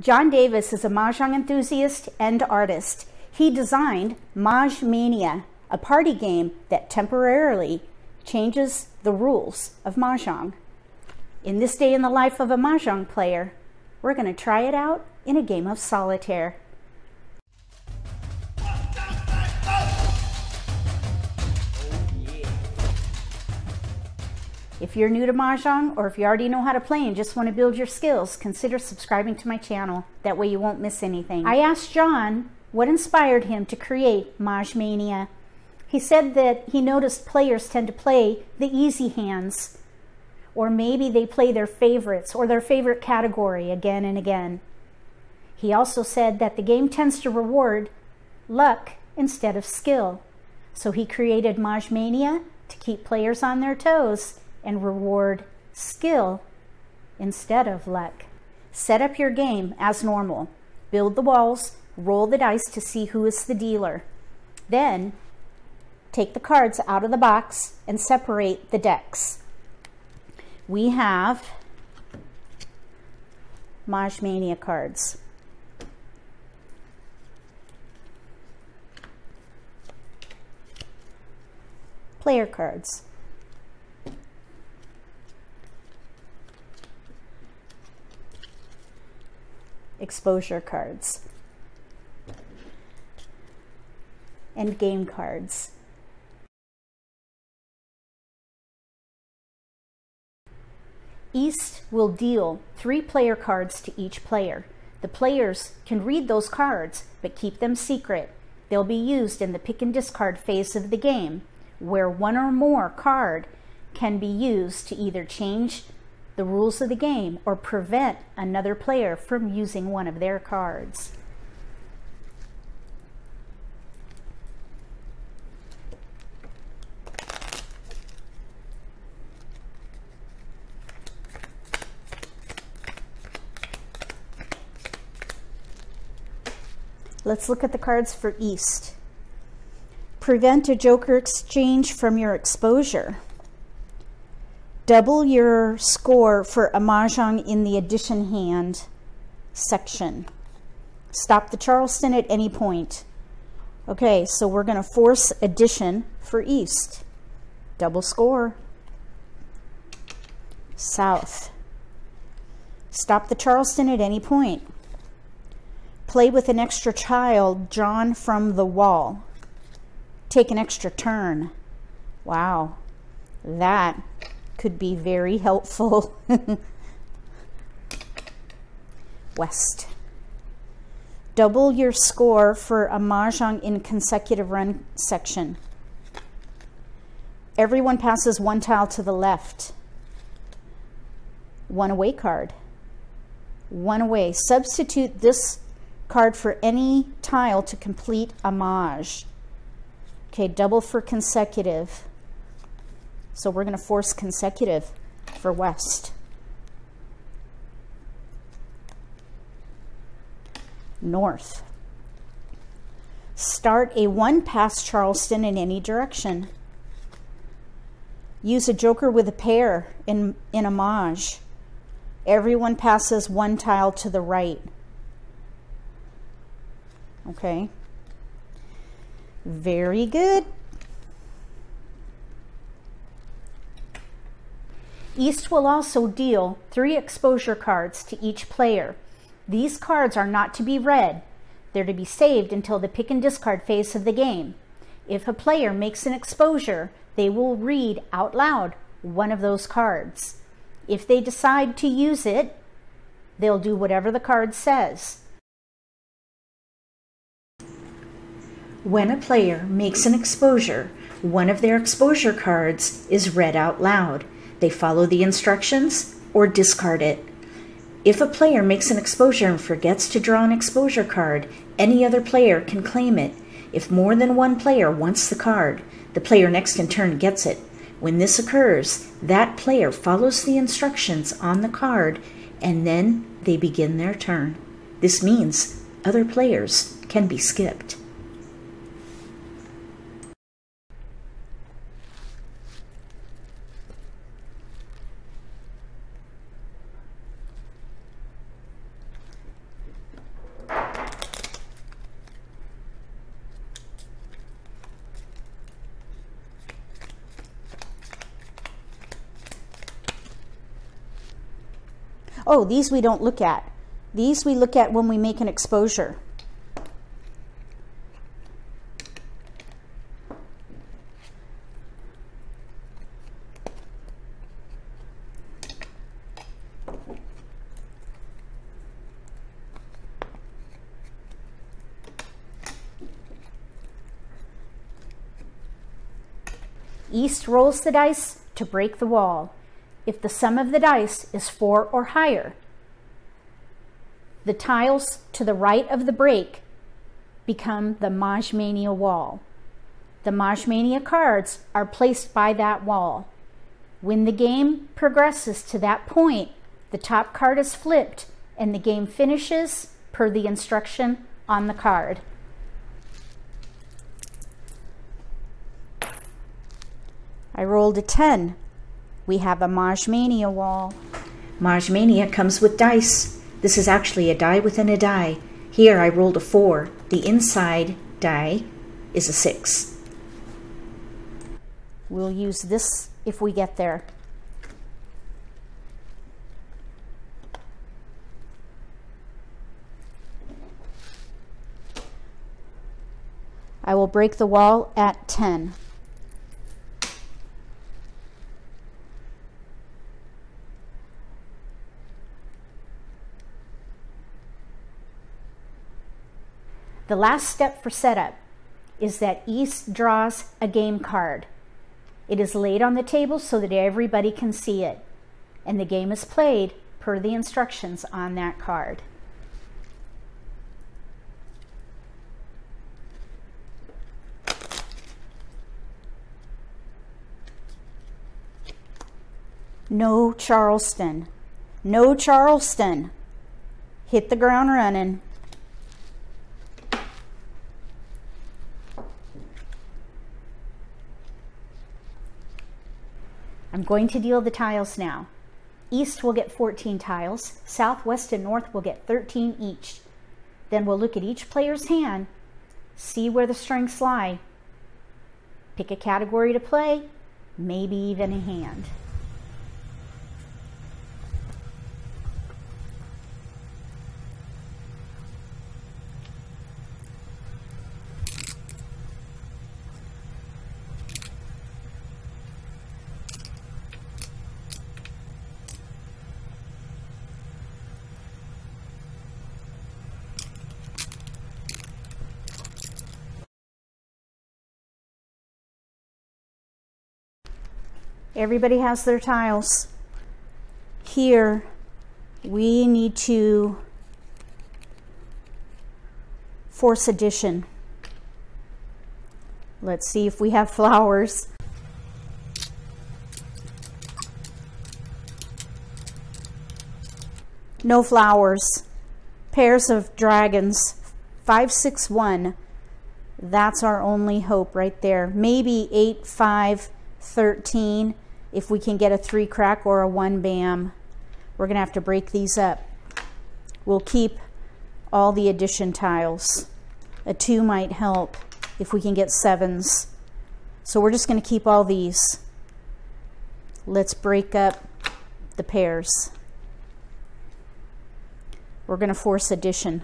John Davis is a Mahjong enthusiast and artist. He designed Mahj Mania, a party game that temporarily changes the rules of Mahjong. In this day in the life of a Mahjong player, we're going to try it out in a game of solitaire. If you're new to Mahjong or if you already know how to play and just want to build your skills, consider subscribing to my channel. That way you won't miss anything. I asked John what inspired him to create Mahj Mania. He said that he noticed players tend to play the easy hands, or maybe they play their favorites or their favorite category again and again. He also said that the game tends to reward luck instead of skill. So he created Mahj Mania to keep players on their toes and reward skill instead of luck. Set up your game as normal. Build the walls, roll the dice to see who is the dealer. Then take the cards out of the box and separate the decks. We have Mahj Mania cards. Player cards. Exposure cards and game cards. East will deal three player cards to each player. The players can read those cards, but keep them secret. They'll be used in the pick and discard phase of the game, where one or more card can be used to either change the rules of the game or prevent another player from using one of their cards. Let's look at the cards for East. Prevent a joker exchange from your exposure double your score for a mahjong in the addition hand section. Stop the Charleston at any point. Okay, so we're going to force addition for east. Double score. South. Stop the Charleston at any point. Play with an extra tile drawn from the wall. Take an extra turn. Wow. That could be very helpful. West. Double your score for a Mahjong in consecutive run section. Everyone passes one tile to the left. One away card. One away. Substitute this card for any tile to complete a Maj. Okay, double for consecutive. So we're going to force consecutive for west. North. Start a one past Charleston in any direction. Use a joker with a pair in, in maj. Everyone passes one tile to the right. Okay. Very good. East will also deal three exposure cards to each player. These cards are not to be read. They're to be saved until the pick and discard phase of the game. If a player makes an exposure, they will read out loud one of those cards. If they decide to use it, they'll do whatever the card says. When a player makes an exposure, one of their exposure cards is read out loud. They follow the instructions or discard it. If a player makes an exposure and forgets to draw an exposure card, any other player can claim it. If more than one player wants the card, the player next in turn gets it. When this occurs, that player follows the instructions on the card and then they begin their turn. This means other players can be skipped. Oh, these we don't look at. These we look at when we make an exposure. East rolls the dice to break the wall. If the sum of the dice is four or higher, the tiles to the right of the break become the Mahj Mania wall. The Mahj Mania cards are placed by that wall. When the game progresses to that point, the top card is flipped and the game finishes per the instruction on the card. I rolled a 10. We have a Mahj Mania wall. Mahj Mania comes with dice. This is actually a die within a die. Here I rolled a 4. The inside die is a 6. We'll use this if we get there. I will break the wall at 10. The last step for setup is that East draws a game card. It is laid on the table so that everybody can see it, and the game is played per the instructions on that card. No Charleston. No Charleston. Hit the ground running. I'm going to deal the tiles now. East will get 14 tiles, South, West, and North will get 13 each. Then we'll look at each player's hand, see where the strengths lie, pick a category to play, maybe even a hand. Everybody has their tiles. Here, we need to force addition. Let's see if we have flowers. No flowers. Pairs of dragons. 561. That's our only hope right there. Maybe 8, 5, 13 if we can get a three crack or a one bam. We're going to have to break these up. We'll keep all the addition tiles. A two might help if we can get sevens. So we're just going to keep all these. Let's break up the pairs. We're going to force addition.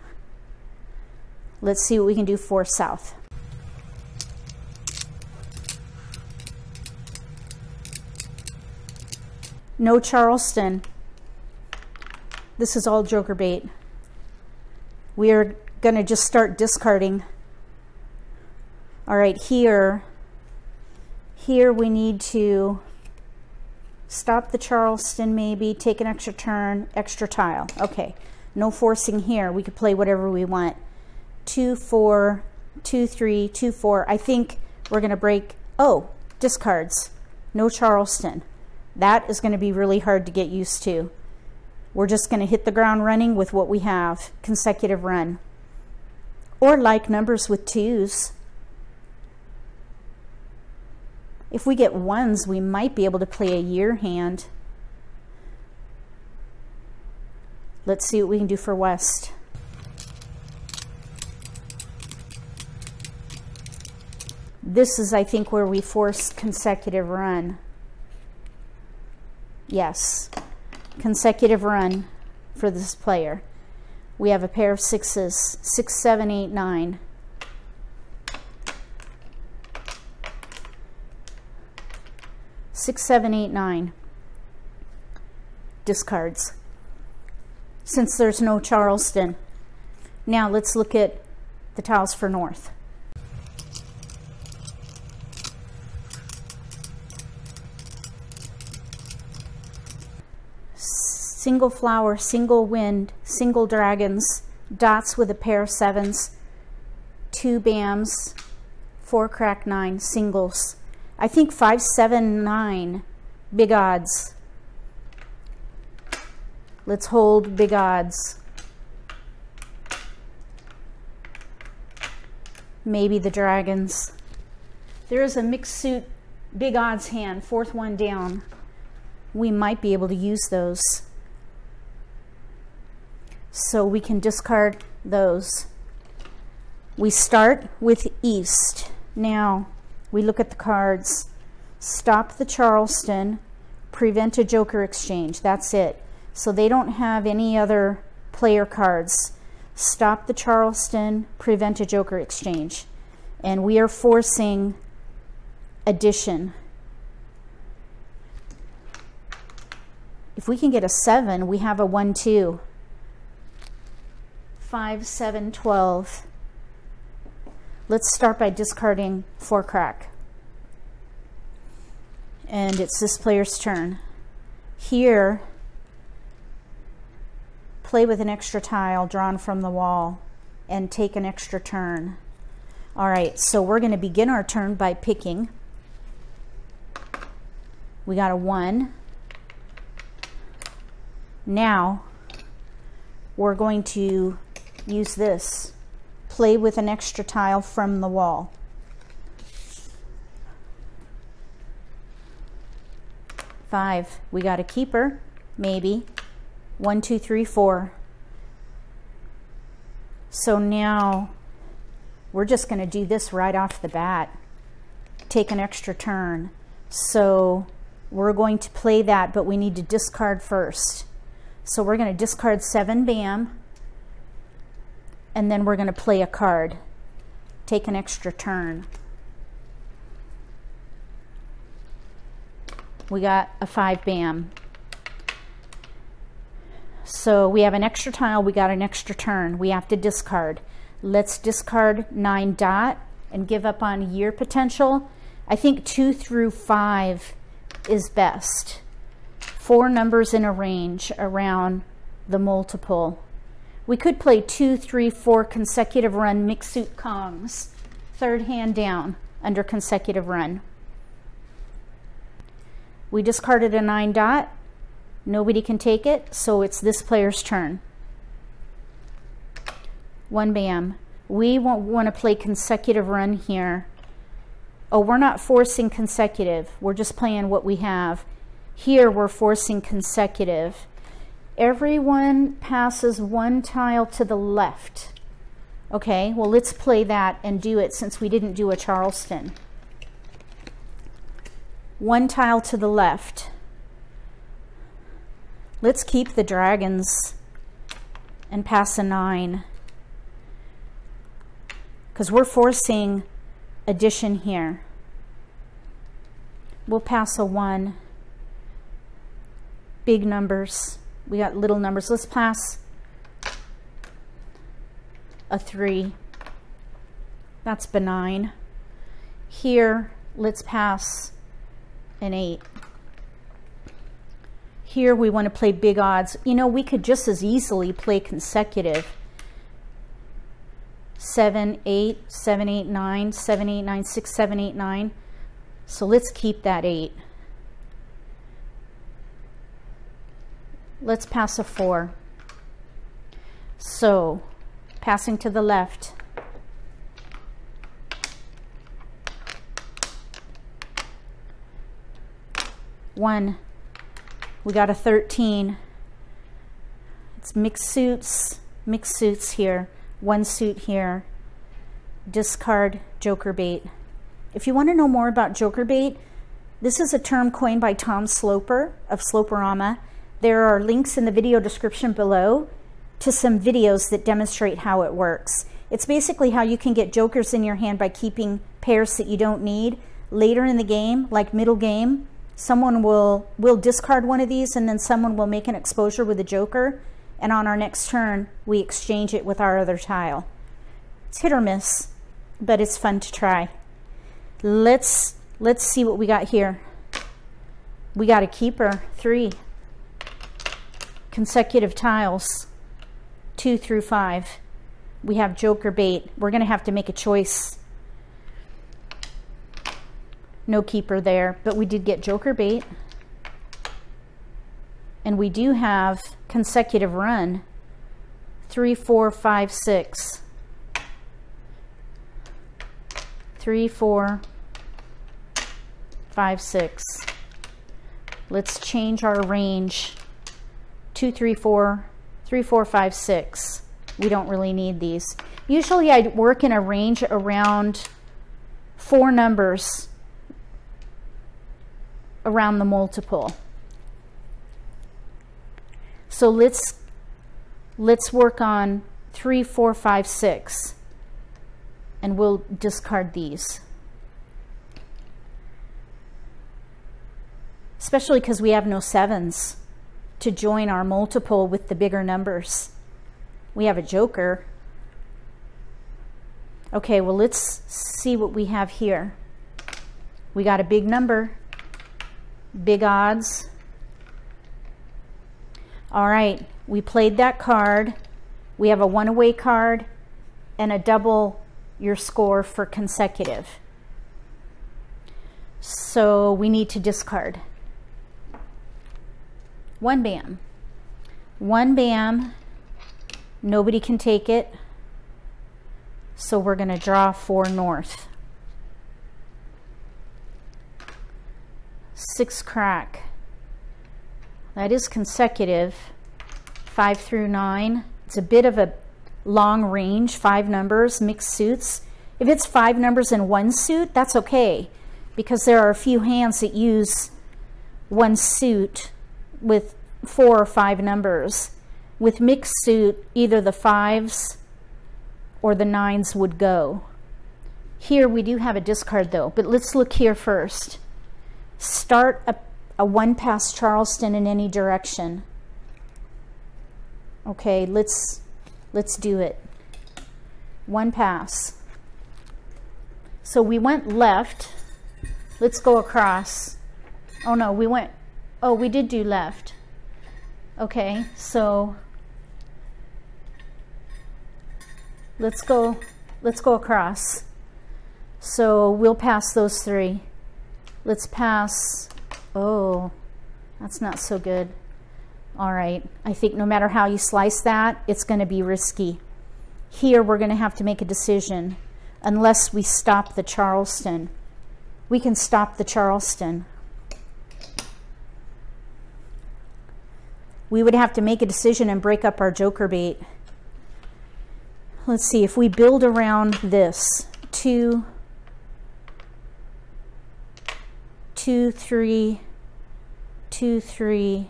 Let's see what we can do for south. No Charleston. This is all joker bait. We are going to just start discarding. All right, here, here we need to stop the Charleston maybe, take an extra turn, extra tile. Okay, no forcing here. We could play whatever we want. Two, four, two, three, two, four. I think we're going to break, oh, discards. No Charleston. That is going to be really hard to get used to. We're just going to hit the ground running with what we have, consecutive run. Or like numbers with twos. If we get ones, we might be able to play a year hand. Let's see what we can do for West. This is, I think, where we force consecutive run. Yes. Consecutive run. for this player. We have a pair of sixes, six, seven, eight, nine. Six, seven, eight, nine. Discards. Since there's no Charleston. Now let's look at the tiles for North. Single flower, single wind, single dragons, dots with a pair of sevens, two bams, four crack nine, singles. I think five, seven, nine, big odds. Let's hold big odds. Maybe the dragons. There is a mixed suit big odds hand, fourth one down. We might be able to use those. So we can discard those. We start with East. Now we look at the cards. Stop the Charleston, prevent a Joker exchange. That's it. So they don't have any other player cards. Stop the Charleston, prevent a Joker exchange. And we are forcing addition. If we can get a 7, we have a 1-2. 5, 7, 12. Let's start by discarding 4 crack. And it's this player's turn. Here, play with an extra tile drawn from the wall and take an extra turn. All right, so we're going to begin our turn by picking. We got a 1. Now, we're going to use this. Play with an extra tile from the wall. Five, we got a keeper, maybe. One, two, three, four. So now we're just gonna do this right off the bat. Take an extra turn. So we're going to play that, but we need to discard first. So we're gonna discard seven BAM and then we're going to play a card. Take an extra turn. We got a five bam. So we have an extra tile, we got an extra turn. We have to discard. Let's discard nine dot and give up on year potential. I think two through five is best. Four numbers in a range around the multiple. We could play two, three, four consecutive run mixed suit Kongs. Third hand down under consecutive run. We discarded a nine dot. Nobody can take it, so it's this player's turn. One bam. We won't want to play consecutive run here. Oh, we're not forcing consecutive. We're just playing what we have. Here, we're forcing consecutive everyone passes one tile to the left. Okay, well, let's play that and do it since we didn't do a Charleston. One tile to the left. Let's keep the dragons and pass a nine. Because we're forcing addition here. We'll pass a one. Big numbers we got little numbers. Let's pass a 3. That's benign. Here, let's pass an 8. Here we want to play big odds. You know, we could just as easily play consecutive. 7, 8, 7, 8, 9, 7, 8, 9, 6, 7, 8, 9. So let's keep that 8. Let's pass a 4. So, passing to the left. One, we got a 13. It's mixed suits, mixed suits here, one suit here. Discard joker bait. If you want to know more about joker bait, this is a term coined by Tom Sloper of Sloperama There are links in the video description below to some videos that demonstrate how it works. It's basically how you can get jokers in your hand by keeping pairs that you don't need. Later in the game, like middle game, someone will, will discard one of these and then someone will make an exposure with a joker. And on our next turn, we exchange it with our other tile. It's hit or miss, but it's fun to try. Let's, let's see what we got here. We got a keeper, three. Consecutive tiles, two through five. We have joker bait. We're gonna have to make a choice. No keeper there, but we did get joker bait. And we do have consecutive run, three, four, five, six. Three, four, five, six. Let's change our range. Two, three, four, three, four, five, six. We don't really need these. Usually I work in a range around four numbers around the multiple. So let's let's work on three, four, five, six, and we'll discard these. especially because we have no sevens to join our multiple with the bigger numbers. We have a joker. Okay, well, let's see what we have here. We got a big number, big odds. All right, we played that card. We have a one away card and a double your score for consecutive. So we need to discard. One bam. One bam. Nobody can take it. So we're going to draw four north. Six crack. That is consecutive. Five through nine. It's a bit of a long range, five numbers, mixed suits. If it's five numbers in one suit, that's okay because there are a few hands that use one suit with four or five numbers. With mixed suit, either the fives or the nines would go. Here we do have a discard though, but let's look here first. Start a, a one pass Charleston in any direction. Okay, let's let's do it. One pass. So we went left. Let's go across. Oh no, we went Oh, we did do left. Okay, so let's go let's go across. So we'll pass those three. Let's pass, oh, that's not so good. All right, I think no matter how you slice that, it's gonna be risky. Here we're gonna have to make a decision unless we stop the Charleston. We can stop the Charleston. We would have to make a decision and break up our joker bait. Let's see, if we build around this, two, two, three, two, three,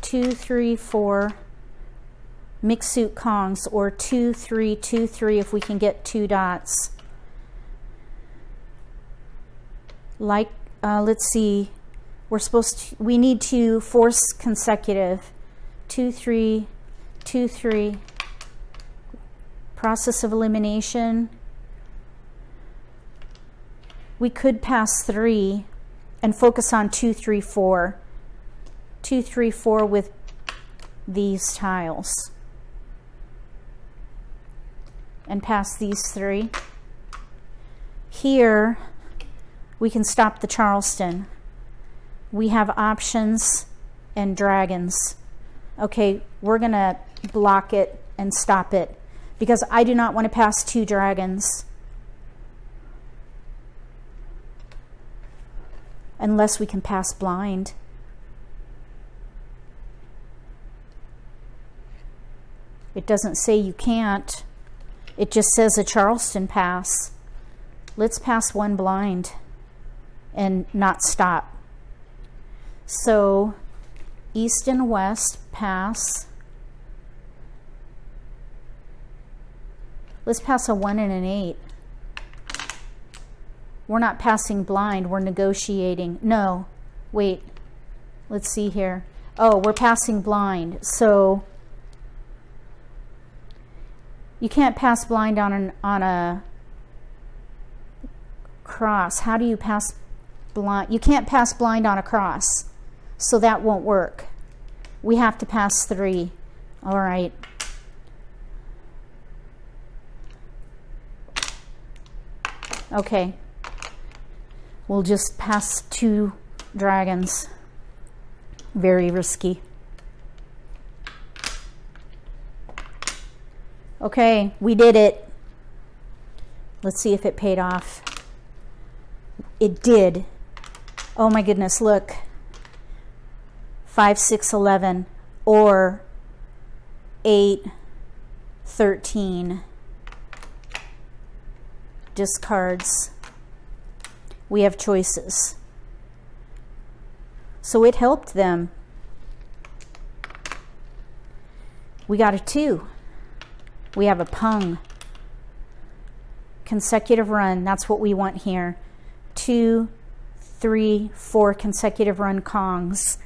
two, three, four, mixed suit Kongs, or two, three, two, three if we can get two dots. Like, uh, let's see, we're supposed to, we need to force consecutive. Two, three, two, three. Process of elimination. We could pass three and focus on two, three, four. Two, three, four with these tiles. And pass these three. Here, we can stop the Charleston we have options and dragons. Okay, we're going to block it and stop it because I do not want to pass two dragons unless we can pass blind. It doesn't say you can't. It just says a Charleston pass. Let's pass one blind and not stop. So east and west pass. Let's pass a one and an eight. We're not passing blind, we're negotiating. No, wait, let's see here. Oh, we're passing blind. So you can't pass blind on an on a cross. How do you pass blind? You can't pass blind on a cross. So that won't work. We have to pass three. All right. Okay. We'll just pass two dragons. Very risky. Okay, we did it. Let's see if it paid off. It did. Oh my goodness, look. 5, 6, 11 or 8, 13. Discards. We have choices. So it helped them. We got a 2. We have a pung. Consecutive run, that's what we want here. Two, three, four consecutive run Kongs.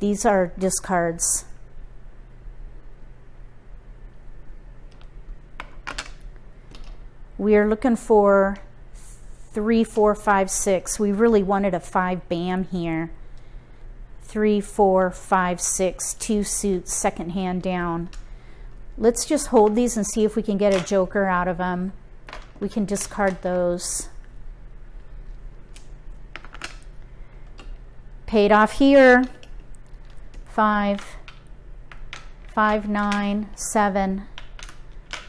These are discards. We are looking for three, four, five, six. We really wanted a five bam here. Three, four, five, six, two suits, second hand down. Let's just hold these and see if we can get a joker out of them. We can discard those. Paid off here. Five, five, nine, seven.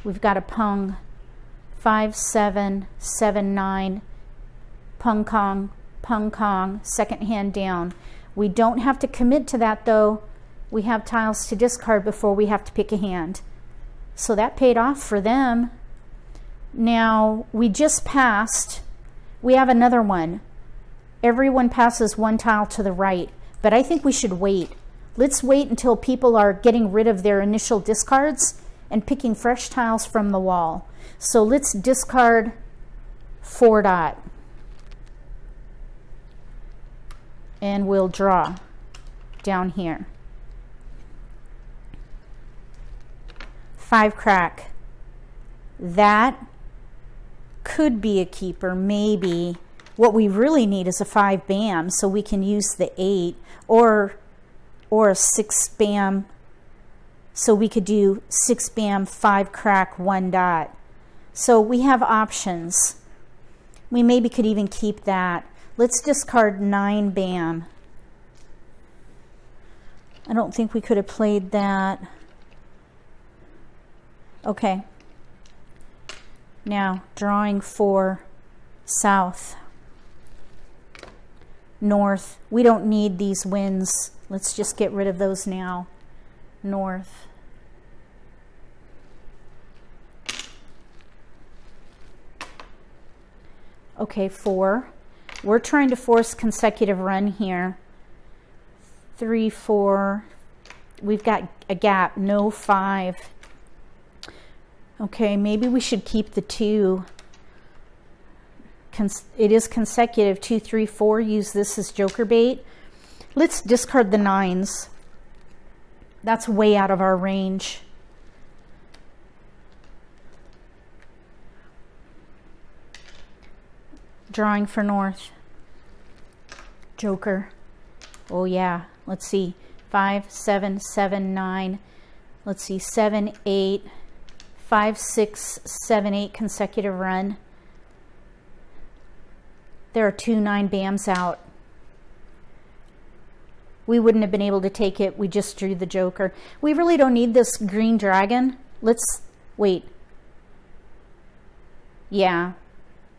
We've got a pung. Five, seven, seven, nine. Pung Kong, Pung Kong, second hand down. We don't have to commit to that though. We have tiles to discard before we have to pick a hand. So that paid off for them. Now, we just passed, we have another one. Everyone passes one tile to the right, but I think we should wait. Let's wait until people are getting rid of their initial discards and picking fresh tiles from the wall. So let's discard four dot. And we'll draw down here. five crack. That could be a keeper, maybe. What we really need is a five bam, so we can use the eight, or, or a six bam, so we could do six bam, five crack, one dot. So we have options. We maybe could even keep that. Let's discard nine bam. I don't think we could have played that. Okay. Now, drawing for south, north. We don't need these winds. Let's just get rid of those now. North. Okay, four. We're trying to force consecutive run here. Three, four. We've got a gap, no five. Okay, maybe we should keep the two. Cons it is consecutive, two, three, four. Use this as joker bait. Let's discard the nines. That's way out of our range. Drawing for north. Joker. Oh yeah, let's see. Five, seven, seven, nine. Let's see, Seven, eight. five, six, seven, eight consecutive run. There are two nine BAMs out. We wouldn't have been able to take it. We just drew the joker. We really don't need this green dragon. Let's wait. Yeah,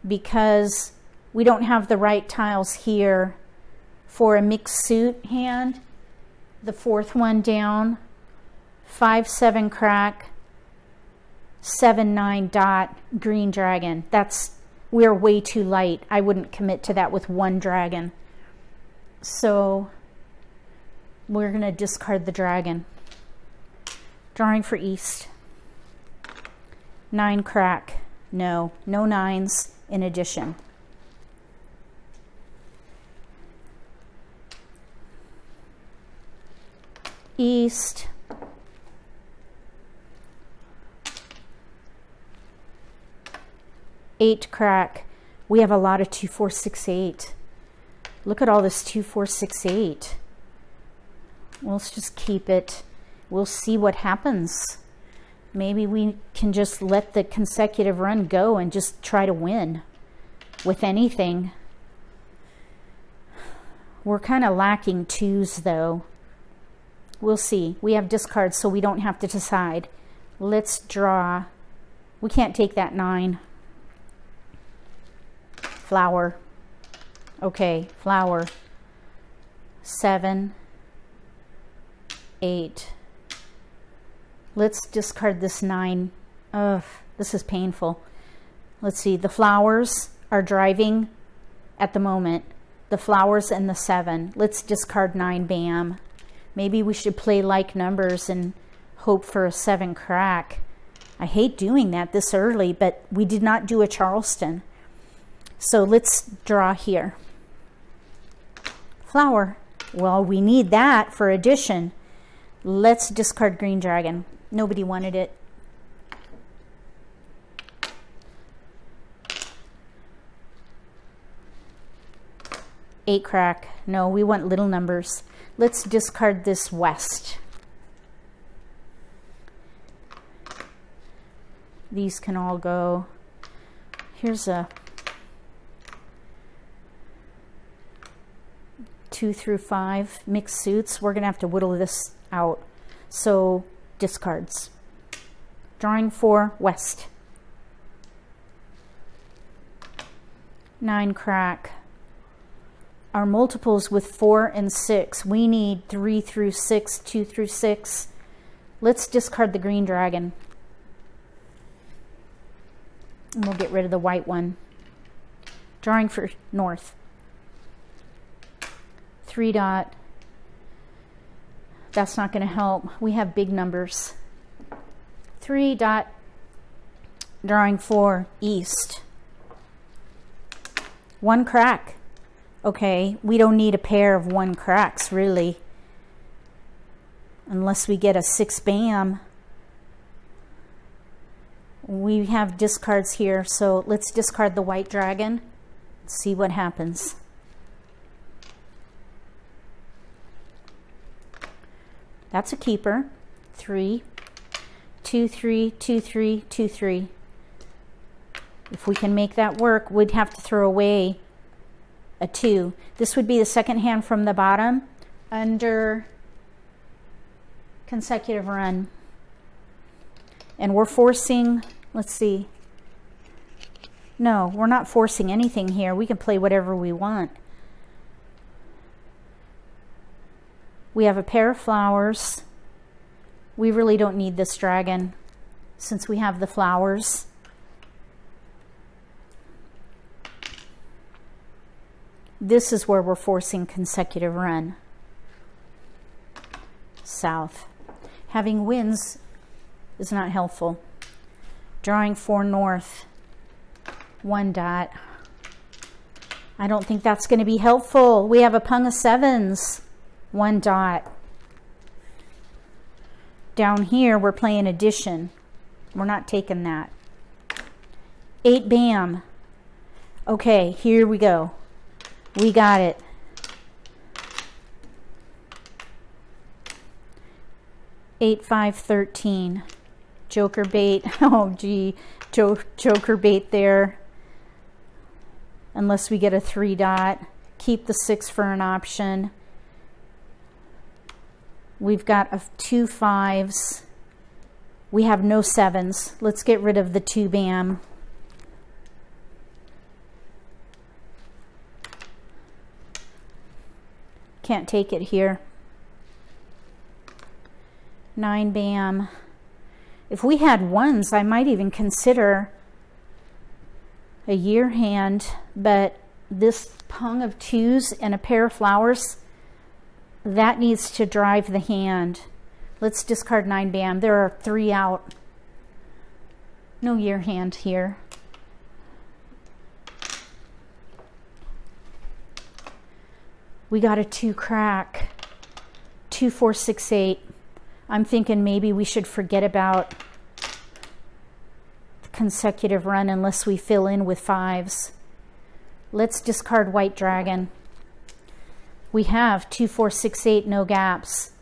because we don't have the right tiles here for a mixed suit hand. The fourth one down, five, seven crack, seven nine dot green dragon. That's we're way too light. I wouldn't commit to that with one dragon. So we're going to discard the dragon. Drawing for east. Nine crack. No, no nines in addition. East. Eight crack. We have a lot of two, four, six, eight. Look at all this two, four, six, eight. Let's just keep it. We'll see what happens. Maybe we can just let the consecutive run go and just try to win with anything. We're kind of lacking twos though. We'll see. We have discards so we don't have to decide. Let's draw. We can't take that nine. Flower. Okay, flower. Seven. Eight. Let's discard this nine. Ugh, this is painful. Let's see, the flowers are driving at the moment. The flowers and the seven. Let's discard nine, bam. Maybe we should play like numbers and hope for a seven crack. I hate doing that this early, but we did not do a Charleston. So let's draw here. Flower. Well, we need that for addition. Let's discard green dragon. Nobody wanted it. Eight crack. No, we want little numbers. Let's discard this west. These can all go. Here's a two through five mixed suits. We're going to have to whittle this out. So discards. Drawing four, west. Nine crack. Our multiples with four and six. We need three through six, two through six. Let's discard the green dragon. And we'll get rid of the white one. Drawing for north. Three dot. That's not going to help. We have big numbers. 3 dot drawing 4 east. One crack. Okay, we don't need a pair of one cracks really. Unless we get a 6 bam. We have discards here, so let's discard the white dragon. See what happens. That's a keeper. Three, two, three, two, three, two, three. If we can make that work, we'd have to throw away a two. This would be the second hand from the bottom under consecutive run. And we're forcing, let's see. No, we're not forcing anything here. We can play whatever we want. We have a pair of flowers. We really don't need this dragon since we have the flowers. This is where we're forcing consecutive run. South. Having winds is not helpful. Drawing four north. One dot. I don't think that's going to be helpful. We have a pung of sevens one dot. Down here, we're playing addition. We're not taking that. Eight bam. Okay, here we go. We got it. Eight, five, thirteen. Joker bait. Oh, gee. Jo Joker bait there. Unless we get a three dot. Keep the six for an option. We've got a two fives. We have no sevens. Let's get rid of the two bam. Can't take it here. Nine bam. If we had ones, I might even consider a year hand, but this pung of twos and a pair of flowers that needs to drive the hand. Let's discard nine bam. There are three out. No year hand here. We got a two crack. Two, four, six, eight. I'm thinking maybe we should forget about consecutive run unless we fill in with fives. Let's discard white dragon. We have two, four, six, eight, no gaps.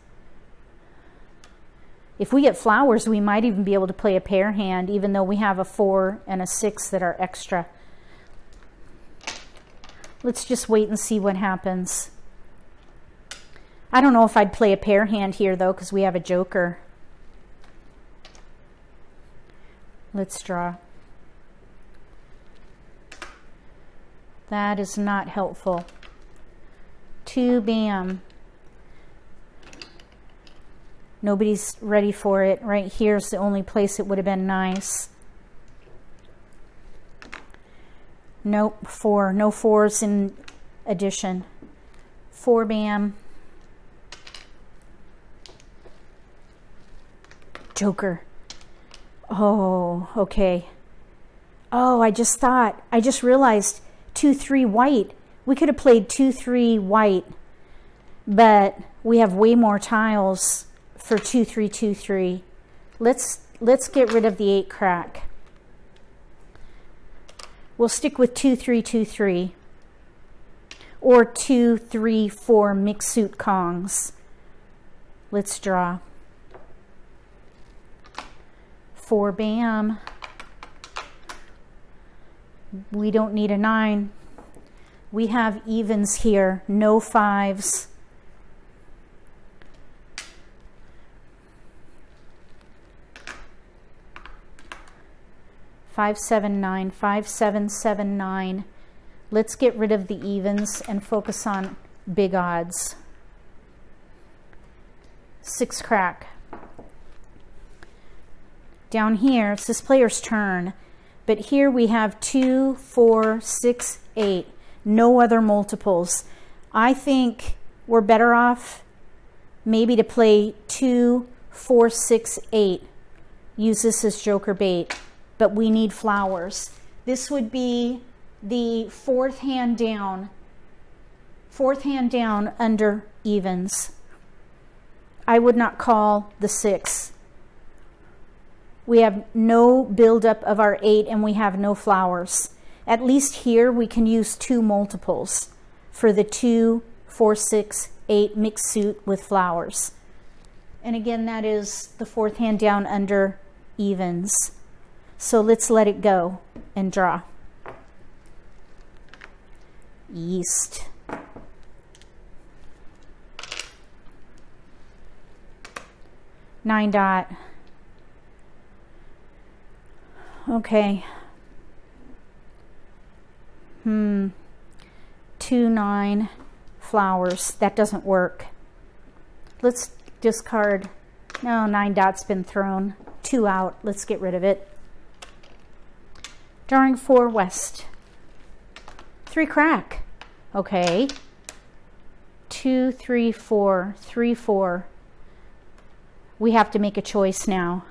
If we get flowers, we might even be able to play a pair hand, even though we have a four and a six that are extra. Let's just wait and see what happens. I don't know if I'd play a pair hand here, though, because we have a joker. Let's draw. That is not helpful. Two, bam. Nobody's ready for it. Right here's the only place it would have been nice. Nope, four. No fours in addition. Four bam. Joker. Oh, okay. Oh, I just thought, I just realized 2-3 white. We could have played 2-3 white, but we have way more tiles for 2323. Let's, let's get rid of the 8 crack. We'll stick with 2323 or 234 mixed suit Kongs. Let's draw. 4 bam. We don't need a 9. We have evens here, no fives. five seven nine five seven seven nine. Let's get rid of the evens and focus on big odds. Six crack. Down here it's this player's turn but here we have two four six eight no other multiples I think we're better off maybe to play two four six eight use this as joker bait but we need flowers. This would be the fourth hand down, fourth hand down under evens. I would not call the six. We have no buildup of our eight and we have no flowers. At least here we can use two multiples for the two, four, six, eight mixed suit with flowers. And again, that is the fourth hand down under evens. So let's let it go and draw. East. Nine dot. Okay. Hmm. Two nine flowers. That doesn't work. Let's discard. No, nine dots been thrown. Two out. Let's get rid of it drawing four west. Three crack. Okay. Two, three, four, three, four. We have to make a choice now.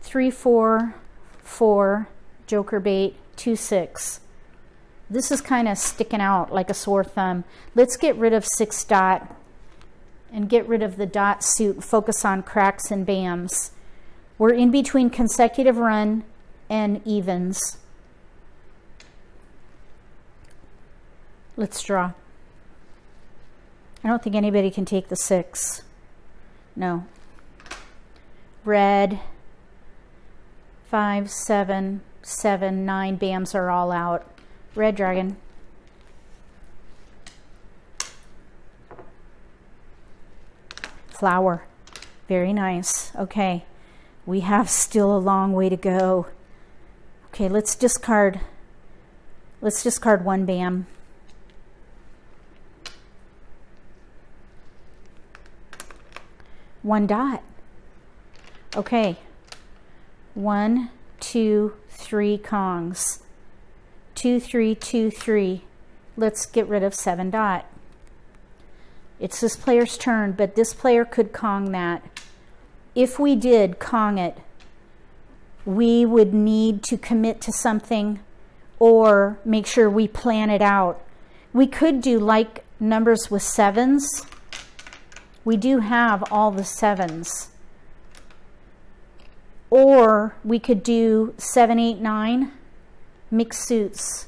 Three, four, four, joker bait, two, six. This is kind of sticking out like a sore thumb. Let's get rid of six dot and get rid of the dot suit, focus on cracks and bams. We're in between consecutive run and evens. Let's draw. I don't think anybody can take the six. No. Red. Five, seven, seven, nine. Bams are all out. Red dragon. Flower. Very nice. Okay. We have still a long way to go. Okay, let's discard. Let's discard one bam. one dot. Okay, one, two, three Kongs. Two, three, two, three. Let's get rid of seven dot. It's this player's turn, but this player could Kong that. If we did Kong it, we would need to commit to something or make sure we plan it out. We could do like numbers with sevens. We do have all the sevens. Or we could do seven, eight, nine, mixed suits.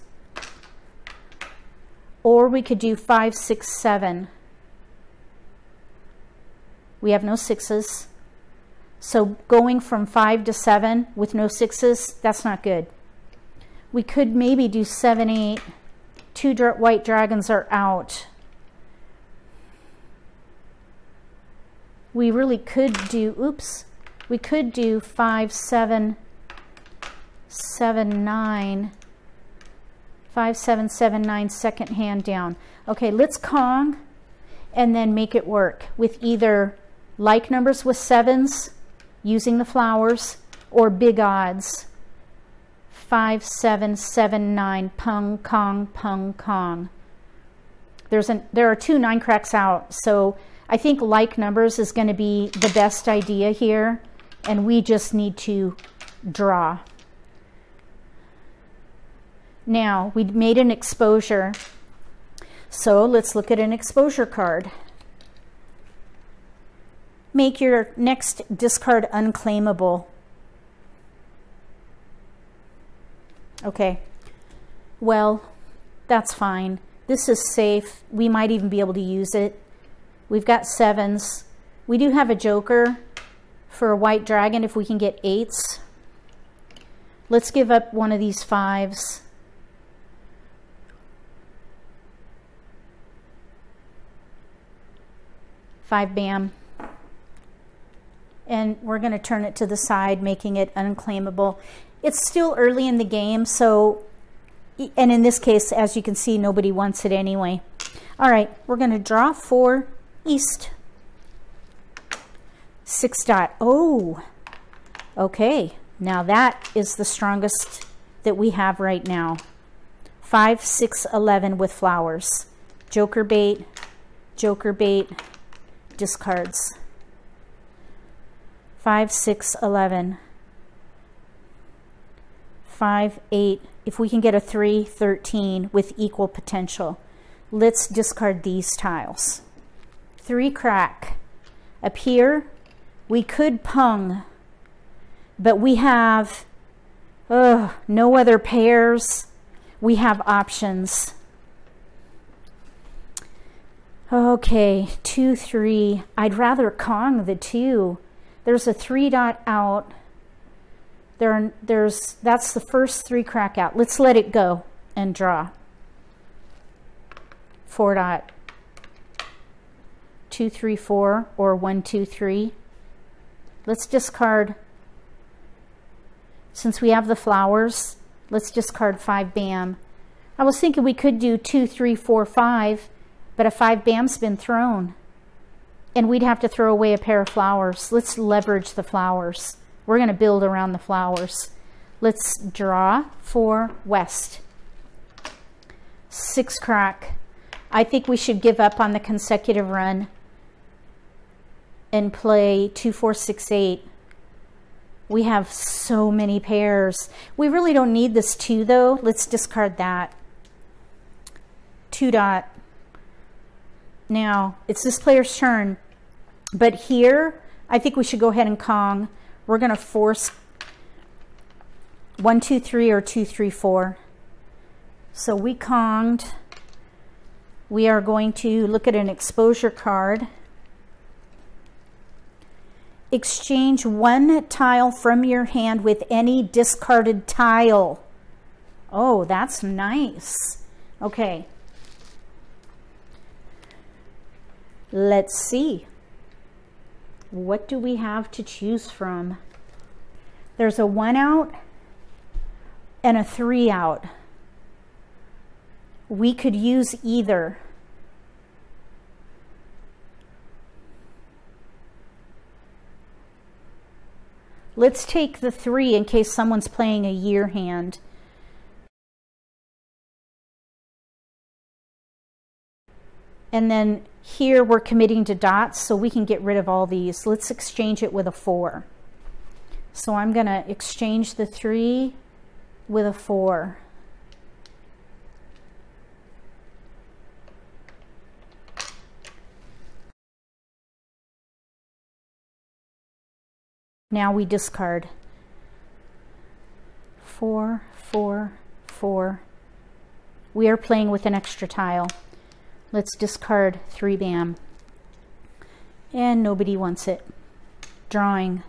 Or we could do five, six, seven. We have no sixes. So going from five to seven with no sixes, that's not good. We could maybe do seven, eight. Two white dragons are out. We really could do, oops, we could do five, seven, seven, nine, five, seven, seven, nine, second hand down. Okay, let's Kong and then make it work with either like numbers with sevens using the flowers or big odds. Five, seven, seven, nine, pung, kong, pung, kong. There's an, there are two nine cracks out, so I think like numbers is going to be the best idea here, and we just need to draw. Now, we made an exposure, so let's look at an exposure card. Make your next discard unclaimable. Okay, well, that's fine. This is safe. We might even be able to use it. We've got sevens. We do have a joker for a white dragon if we can get eights. Let's give up one of these fives. Five bam and we're going to turn it to the side, making it unclaimable. It's still early in the game, so, and in this case, as you can see, nobody wants it anyway. All right, we're going to draw for east. Six dot. Oh, okay. Now that is the strongest that we have right now. Five, six, eleven with flowers. Joker bait, joker bait, discards. 5, 6, 11. 5, 8. If we can get a 3, 13 with equal potential. Let's discard these tiles. 3 crack. Up here, we could pung, but we have no other pairs. We have options. Okay, 2, 3. I'd rather Kong the 2. There's a three dot out. There, there's, that's the first three crack out. Let's let it go and draw. Four dot, two, three, four, or one, two, three. Let's discard, since we have the flowers, let's discard five bam. I was thinking we could do two, three, four, five, but a five bam's been thrown and we'd have to throw away a pair of flowers. Let's leverage the flowers. We're going to build around the flowers. Let's draw for west. Six crack. I think we should give up on the consecutive run and play two, four, six, eight. We have so many pairs. We really don't need this two though. Let's discard that. Two dot. Now, it's this player's turn. But here, I think we should go ahead and Kong. We're going to force one, two, three, or two, three, four. So we Konged. We are going to look at an exposure card. Exchange one tile from your hand with any discarded tile. Oh, that's nice. Okay. Let's see. What do we have to choose from? There's a one out and a three out. We could use either. Let's take the three in case someone's playing a year hand. And then Here we're committing to dots, so we can get rid of all these. Let's exchange it with a 4. So I'm going to exchange the 3 with a 4. Now we discard. Four, four, four. We are playing with an extra tile. Let's discard three bam. And nobody wants it. Drawing.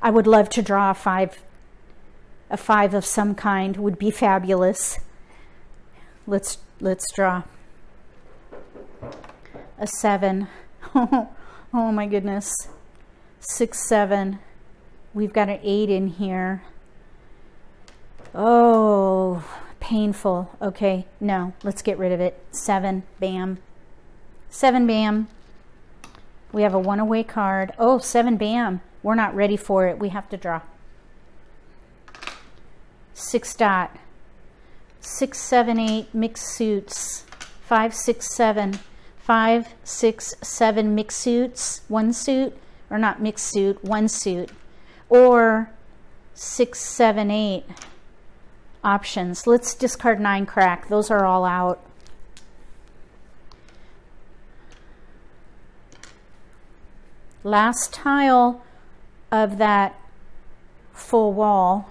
I would love to draw a five. A five of some kind would be fabulous. Let's let's draw. A seven. oh my goodness. Six, seven. We've got an eight in here. Oh, painful. Okay, no, let's get rid of it. Seven, bam. Seven, bam. We have a one away card. Oh, seven, bam. We're not ready for it. We have to draw. Six dot. Six, seven, eight, mixed suits. Five, six, seven. Five, six, seven mixed suits. One suit, or not mixed suit, one suit or six, seven, eight options. Let's discard nine crack. Those are all out. Last tile of that full wall.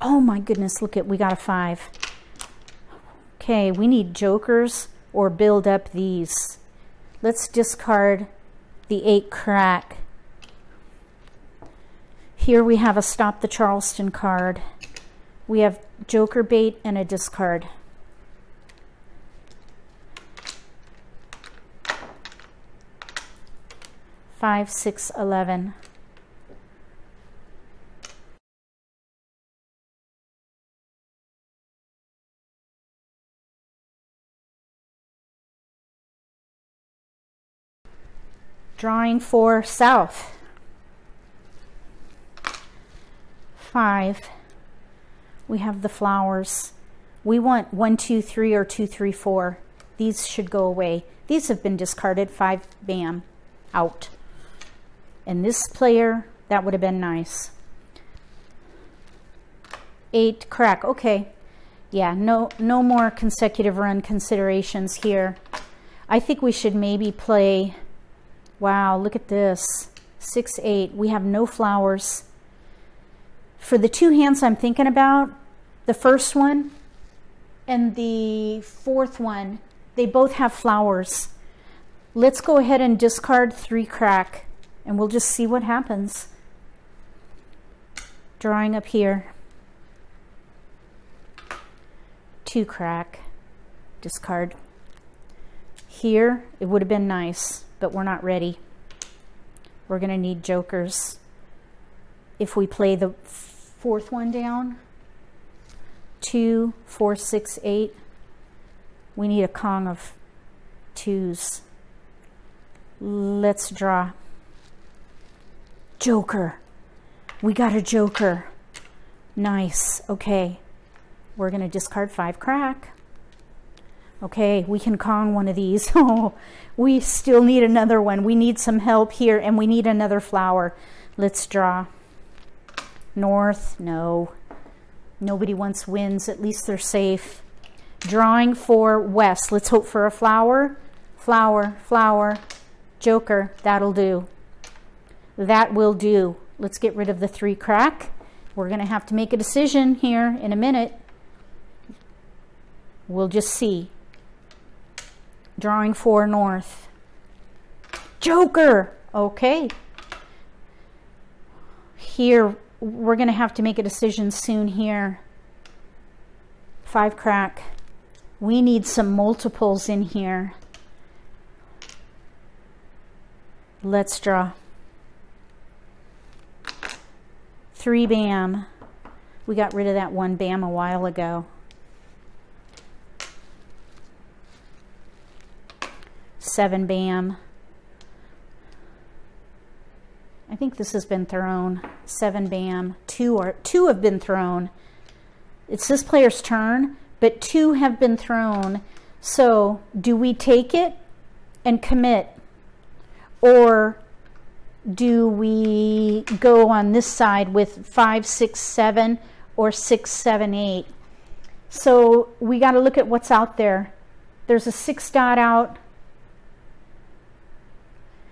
Oh my goodness, look at, we got a five. Okay, we need jokers or build up these. Let's discard the eight crack. Here we have a Stop the Charleston card. We have Joker bait and a discard. Five, six, eleven. Drawing for South. five, we have the flowers. We want one, two, three, or two, three, four. These should go away. These have been discarded. Five, bam, out. And this player, that would have been nice. Eight, crack. Okay. Yeah, no, no more consecutive run considerations here. I think we should maybe play, wow, look at this. Six, eight. We have no flowers. For the two hands I'm thinking about, the first one and the fourth one, they both have flowers. Let's go ahead and discard three crack and we'll just see what happens. Drawing up here. Two crack, discard. Here, it would have been nice, but we're not ready. We're gonna need jokers. If we play the fourth one down, two, four, six, eight. We need a Kong of twos. Let's draw. Joker. We got a Joker. Nice. Okay. We're going to discard five crack. Okay, we can Kong one of these. Oh, we still need another one. We need some help here, and we need another flower. Let's draw. North, no. Nobody wants wins, at least they're safe. Drawing for west. Let's hope for a flower. Flower, flower. Joker, that'll do. That will do. Let's get rid of the three crack. We're going to have to make a decision here in a minute. We'll just see. Drawing four north. Joker! Okay. Here, we're going to have to make a decision soon here. Five crack. We need some multiples in here. Let's draw. Three bam. We got rid of that one bam a while ago. Seven bam. I think this has been thrown. Seven bam. Two or two have been thrown. It's this player's turn, but two have been thrown. So do we take it and commit? Or do we go on this side with five, six, seven, or six, seven, eight? So we got to look at what's out there. There's a six dot out.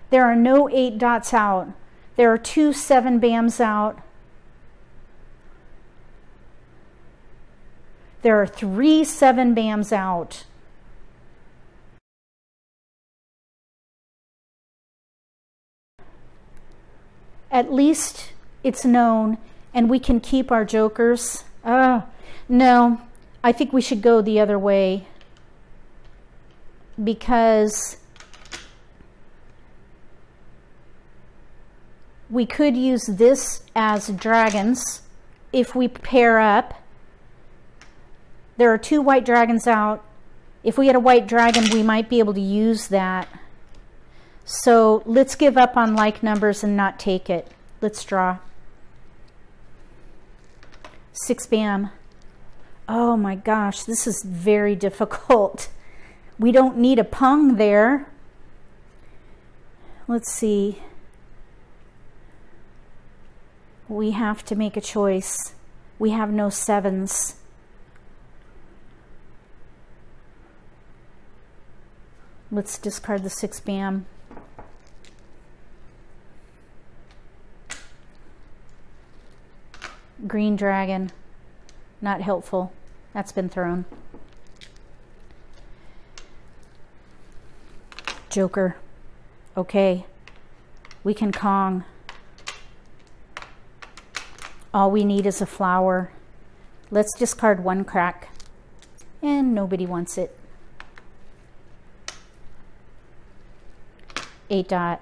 There are no eight dots out. There are two seven bams out. There are three seven bams out. At least it's known and we can keep our jokers. Uh, no, I think we should go the other way because we could use this as dragons if we pair up. There are two white dragons out. If we had a white dragon, we might be able to use that. So let's give up on like numbers and not take it. Let's draw. Six bam. Oh my gosh, this is very difficult. We don't need a pung there. Let's see we have to make a choice. We have no sevens. Let's discard the six bam. Green dragon, not helpful. That's been thrown. Joker, okay. We can Kong. All we need is a flower. Let's discard one crack. And nobody wants it. Eight dot.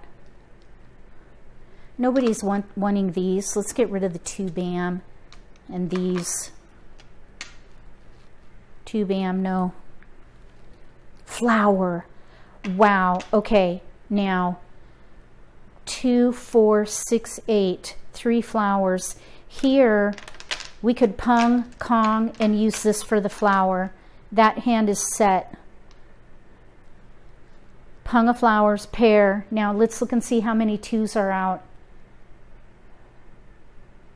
Nobody's want, wanting these. Let's get rid of the two bam and these. Two bam, no. Flower. Wow. Okay. Now, two four six eight three flowers. Here, we could pung, kong, and use this for the flower. That hand is set. Pung of flowers, pair. Now let's look and see how many twos are out.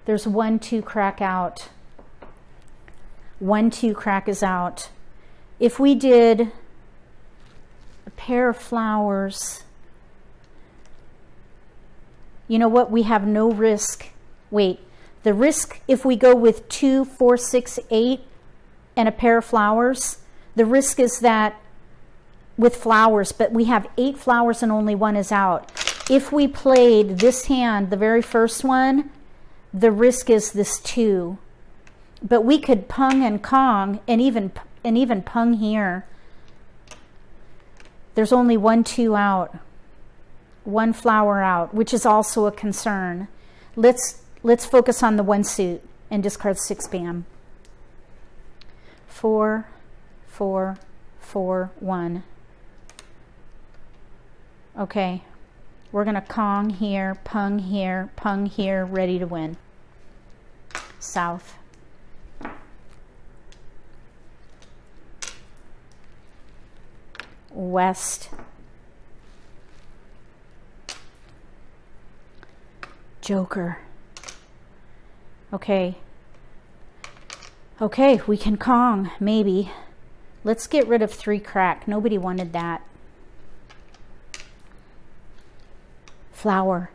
There's one two crack out. One two crack is out. If we did a pair of flowers, you know what? We have no risk. Wait, the risk if we go with two, four, six, eight, and a pair of flowers, the risk is that with flowers, but we have eight flowers and only one is out. If we played this hand, the very first one, the risk is this two. But we could pung and kong and even and even pung here. There's only one two out. One flower out, which is also a concern. Let's Let's focus on the one suit and discard six bam. Four, four, four, one. Okay, we're gonna Kong here, Pung here, Pung here, ready to win. South. West. Joker. Okay. Okay, we can Kong, maybe. Let's get rid of three crack. Nobody wanted that. Flower.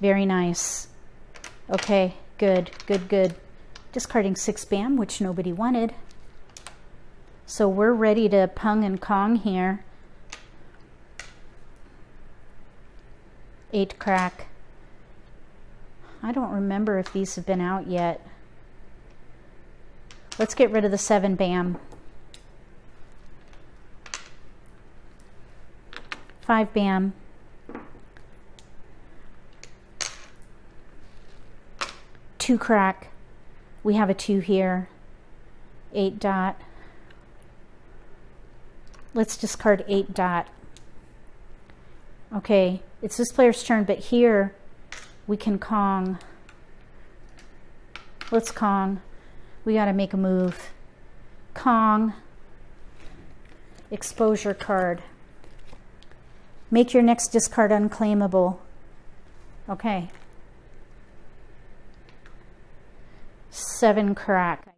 Very nice. Okay, good, good, good. Discarding six bam, which nobody wanted. So we're ready to pung and Kong here. Eight crack. I don't remember if these have been out yet. Let's get rid of the 7 BAM. 5 BAM. 2 crack. We have a 2 here. 8 dot. Let's discard 8 dot. Okay, it's this player's turn, but here we can Kong. Let's Kong. We got to make a move. Kong. exposure card. Make your next discard unclaimable. Okay. Seven crack.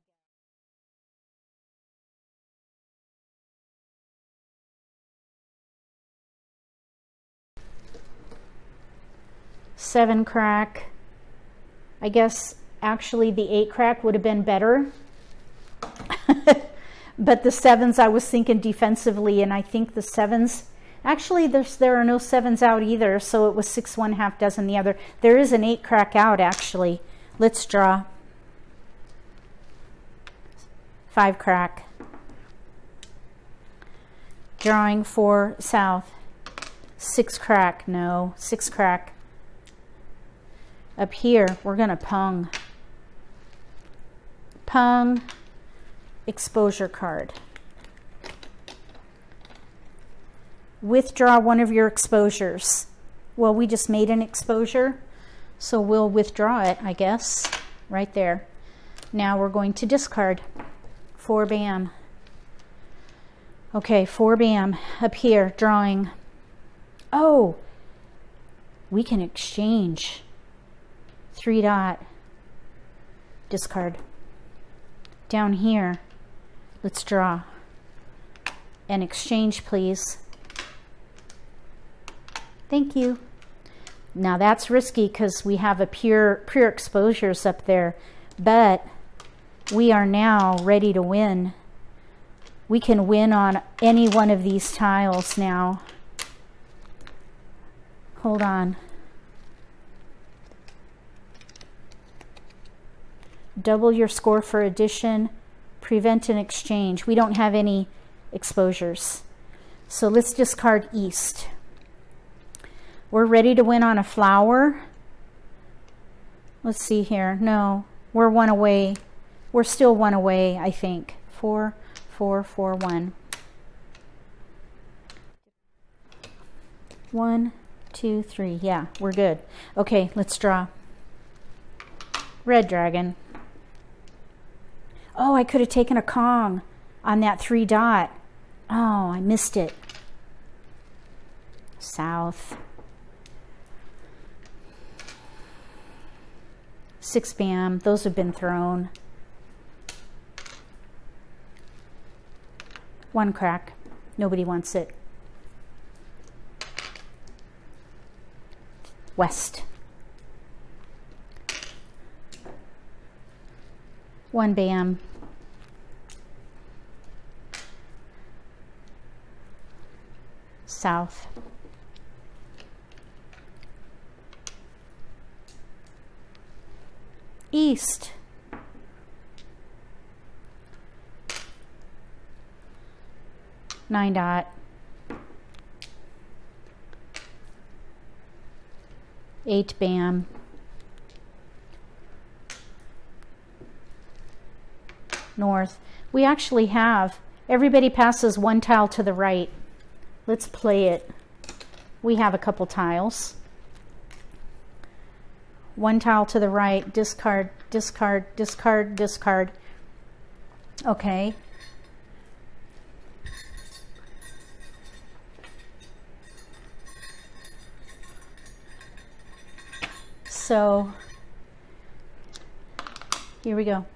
Seven crack. I guess actually the eight crack would have been better. but the sevens, I was thinking defensively, and I think the sevens, actually there's, there are no sevens out either, so it was six one half dozen the other. There is an eight crack out actually. Let's draw. Five crack. Drawing four south. Six crack, no, six crack. Up here, we're gonna pung. Pung exposure card. Withdraw one of your exposures. Well, we just made an exposure, so we'll withdraw it, I guess, right there. Now we're going to discard. Four bam. Okay, four bam. Up here, drawing. Oh, we can exchange. Three dot. Discard. Down here, let's draw. An exchange, please. Thank you. Now that's risky because we have a pure, pure exposures up there, but we are now ready to win. We can win on any one of these tiles now. Hold on. Double your score for addition. Prevent an exchange. We don't have any exposures. So let's discard east. We're ready to win on a flower. Let's see here. No, we're one away. We're still one away, I think. Four, four, four, one. One, two, three. Yeah, we're good. Okay, let's draw. Red dragon. Oh, I could have taken a Kong on that three dot. Oh, I missed it. South. Six bam. Those have been thrown. One crack. Nobody wants it. West. One bam. South. East. Nine dot. Eight bam. north. We actually have, everybody passes one tile to the right. Let's play it. We have a couple tiles. One tile to the right, discard, discard, discard, discard. Okay. So, here we go.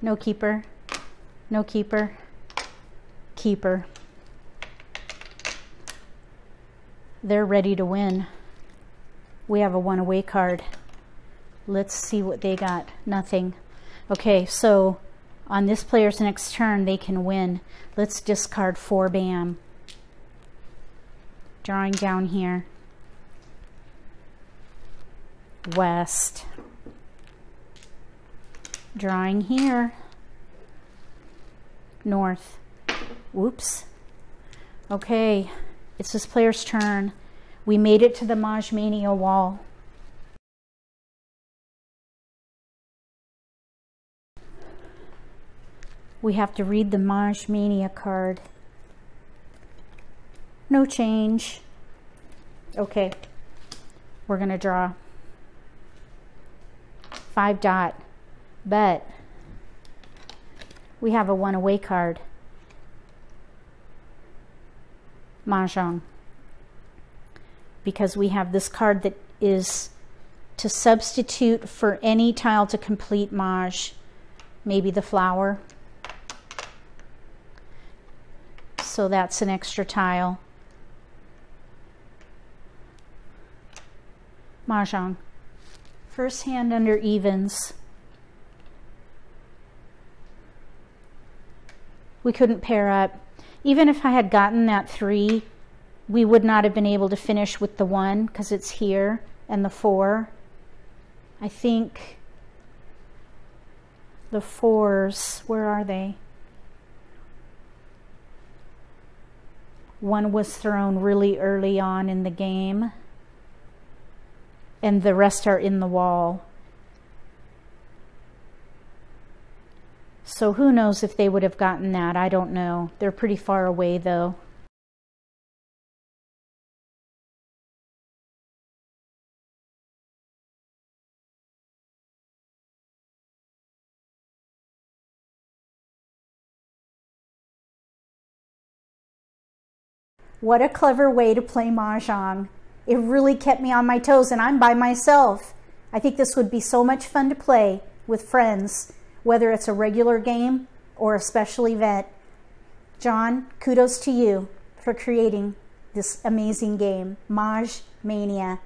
No keeper. No keeper. Keeper. They're ready to win. We have a one away card. Let's see what they got. Nothing. Okay, so on this player's next turn, they can win. Let's discard four bam. Drawing down here. West drawing here, north. Whoops. Okay, it's this player's turn. We made it to the Mahj Mania wall. We have to read the Mahj Mania card. No change. Okay, we're gonna draw five dot but we have a one away card. Mahjong. Because we have this card that is to substitute for any tile to complete Maj. Maybe the flower. So that's an extra tile. Mahjong. First hand under evens. We couldn't pair up. Even if I had gotten that three, we would not have been able to finish with the one because it's here and the four. I think the fours, where are they? One was thrown really early on in the game and the rest are in the wall. So who knows if they would have gotten that? I don't know. They're pretty far away though. What a clever way to play Mahjong. It really kept me on my toes and I'm by myself. I think this would be so much fun to play with friends, whether it's a regular game or a special event. John, kudos to you for creating this amazing game, Mahj Mania.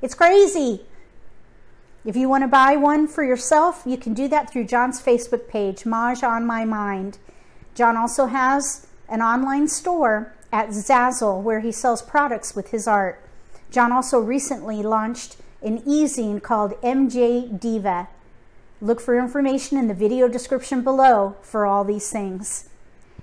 It's crazy. If you want to buy one for yourself, you can do that through John's Facebook page, Mahj on My Mind. John also has an online store at Zazzle where he sells products with his art. John also recently launched an e-zine called MJ Diva. Look for information in the video description below for all these things.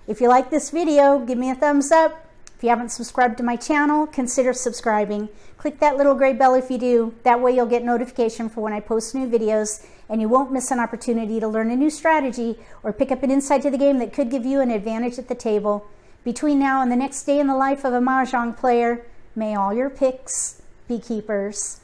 If you like this video, give me a thumbs up. If you haven't subscribed to my channel, consider subscribing. Click that little gray bell if you do. That way you'll get notification for when I post new videos and you won't miss an opportunity to learn a new strategy or pick up an insight to the game that could give you an advantage at the table. Between now and the next day in the life of a Mahjong player, May all your picks be keepers.